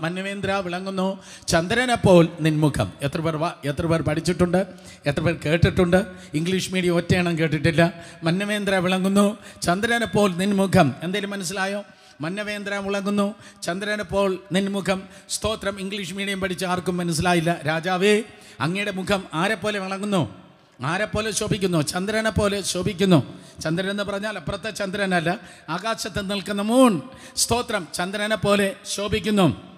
മന്നവേന്ദ്ര വിളങ്ങുന്നു. ചന്ദ്രനെ പോൽ നിൻമുഖം. എത്ര പേർ എത്ര പേർ പഠിച്ചിട്ടുണ്ട്? എത്ര പേർ കേട്ടിട്ടുണ്ട്? ഇംഗ്ലീഷ് മീഡിയം ഒറ്റയെണ്ണം കേട്ടിട്ടില്ല. മന്യമേന്ദ്ര വിളങ്ങുന്നു. ചന്ദ്രനെ പോൽ നിൻമുഖം. എന്തെങ്കിലും മനസ്സിലായോ? മന്നവേന്ദ്ര വിളങ്ങുന്നു. ചന്ദ്രനെ പോൽ നിൻമുഖം. സ്തോത്രം ഇംഗ്ലീഷ് മീഡിയം പഠിച്ച ആർക്കും മനസ്സിലായില്ല. രാജാവേ അങ്ങയുടെ മുഖം ആരെപ്പോലെ വിളങ്ങുന്നു? ആരെപ്പോലെ ശോഭിക്കുന്നു? ചന്ദ്രനെ പോലെ ശോഭിക്കുന്നു. ചന്ദ്രൻ എന്ന് പറഞ്ഞാൽ അപ്പുറത്തെ ചന്ദ്രനല്ല. ആകാശത്ത് നിൽക്കുന്ന മൂൺ സ്തോത്രം ചന്ദ്രനെ പോലെ ശോഭിക്കുന്നു.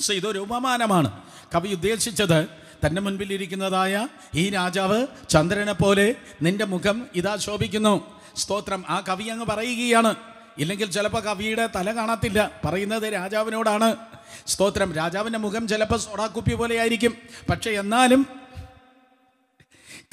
സോ ഇതൊരു ഉപമാനമാണ് കവി ഉദ്ദേശിച്ചത് തന്റെ മുൻപിലിരിക്കുന്നതായ ഈ രാജാവ് ചന്ദ്രനെ പോലെ നിന്റെ മുഖം ഇതാ ശോഭിക്കുന്നു. സ്തോത്രം. ആ കവി അങ്ങ് പറയുകയാണ്. ഇല്ലെങ്കിൽ ചിലപ്പോൾ കവിയുടെ തല കാണത്തില്ല. പറയുന്നത് രാജാവിനോടാണ്. സ്തോത്രം. രാജാവിന്റെ മുഖം ചിലപ്പോൾ സോടാക്കുപ്പി പോലെ ആയിരിക്കും. പക്ഷെ എന്നാലും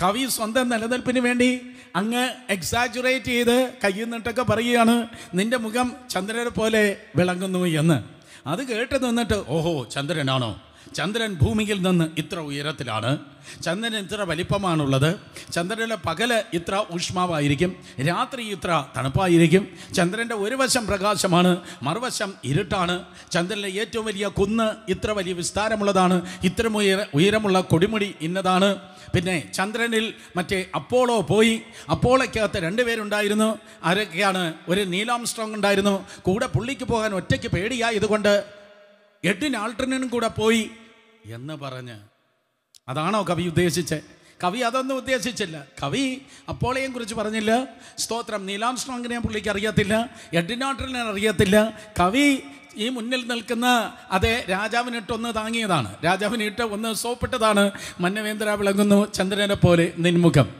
കവി സ്വന്തം നിലനിൽപ്പിന് വേണ്ടി അങ്ങ് എക്സാജുറേറ്റ് ചെയ്ത് കയ്യിൽ നിന്നിട്ടൊക്കെ പറയുകയാണ്. നിന്റെ മുഖം ചന്ദ്രനെ പോലെ വിളങ്ങുന്നു എന്ന്. അത് കേട്ട് നിന്നിട്ട് ഓഹോ ചന്ദ്രനാണോ? ചന്ദ്രൻ ഭൂമിയിൽ നിന്ന് ഇത്ര ഉയരത്തിലാണ്. ചന്ദ്രൻ ഇത്ര വലിപ്പമാണുള്ളത്. ചന്ദ്രന്റെ പകൽ ഇത്ര ഊഷ്മാവായിരിക്കും. രാത്രി ഇത്ര തണുപ്പായിരിക്കും. ചന്ദ്രന്റെ ഒരു വശം പ്രകാശമാണ് മറുവശം ഇരുട്ടാണ്. ചന്ദ്രനിലെ ഏറ്റവും വലിയ കുന്ന് ഇത്ര വലിയ വിസ്താരമുള്ളതാണ് ഇത്ര ഉയര ഉയരമുള്ള കൊടിമുടി ഇന്നതാണ്. പിന്നെ ചന്ദ്രനിൽ മറ്റേ അപ്പോളോ പോയി. അപ്പോളയ്ക്കകത്ത് രണ്ടുപേരുണ്ടായിരുന്നു ആരൊക്കെയാണ്? ഒരു നീലാം സ്ട്രോങ് ഉണ്ടായിരുന്നു. കൂടെ പുള്ളിക്ക് പോകാൻ ഒറ്റയ്ക്ക് പേടിയായതുകൊണ്ട് എഡിൻ ആൾട്ടർനും കൂടെ പോയി എന്ന് പറഞ്ഞ്. അതാണോ കവി ഉദ്ദേശിച്ചത് കവി അതൊന്നും ഉദ്ദേശിച്ചില്ല. കവി അപ്പോളെയും കുറിച്ച് പറഞ്ഞില്ല. സ്തോത്രം. നീലാം സ്ട്രോങ്ങിനെ പുള്ളിക്ക് അറിയത്തില്ല. എഡിനാട്ടറിനെ അറിയത്തില്ല. കവി ഈ മുന്നിൽ നിൽക്കുന്ന അതെ രാജാവിനിട്ടൊന്ന് താങ്ങിയതാണ്. രാജാവിനിട്ട് ഒന്ന് സോപ്പിട്ടതാണ്. മന്നവേന്ദ്ര വിളങ്ങുന്നു ചന്ദ്രനെ പോലെ നിൻമുഖം.